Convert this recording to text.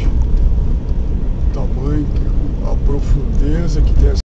o tamanho, a profundeza que tem a